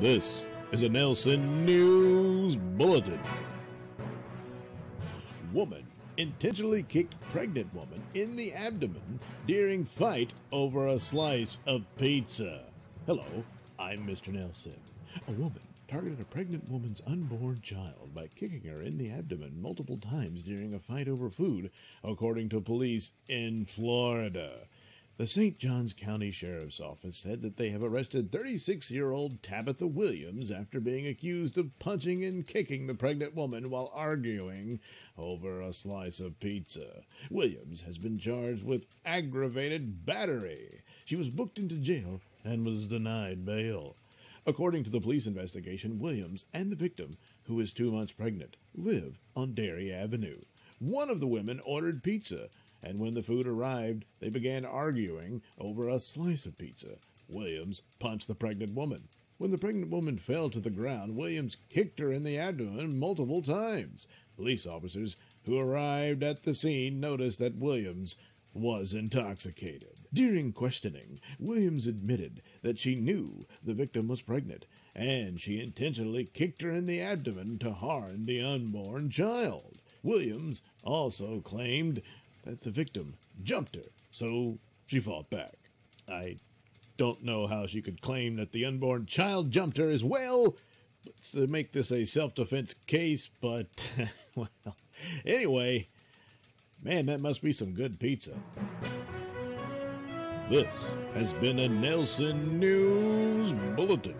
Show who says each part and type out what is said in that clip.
Speaker 1: This is a Nailsin News Bulletin. Woman intentionally kicked pregnant woman in the abdomen during fight over a slice of pizza. Hello, I'm Mr. Nailsin. A woman targeted a pregnant woman's unborn child by kicking her in the abdomen multiple times during a fight over food, according to police in Florida. The St. Johns County Sheriff's Office said that they have arrested 36 year old Tabitha Williams after being accused of punching and kicking the pregnant woman while arguing over a slice of pizza. Williams has been charged with aggravated battery. She was booked into jail and was denied bail. According to the police investigation, Williams and the victim, who is two months pregnant, live on Dairy Avenue. One of the women ordered pizza and when the food arrived, they began arguing over a slice of pizza. Williams punched the pregnant woman. When the pregnant woman fell to the ground, Williams kicked her in the abdomen multiple times. Police officers who arrived at the scene noticed that Williams was intoxicated. During questioning, Williams admitted that she knew the victim was pregnant and she intentionally kicked her in the abdomen to harm the unborn child. Williams also claimed that the victim jumped her, so she fought back. I don't know how she could claim that the unborn child jumped her as well to make this a self defense case, but, well, anyway, man, that must be some good pizza. This has been a Nailsin News Bulletin.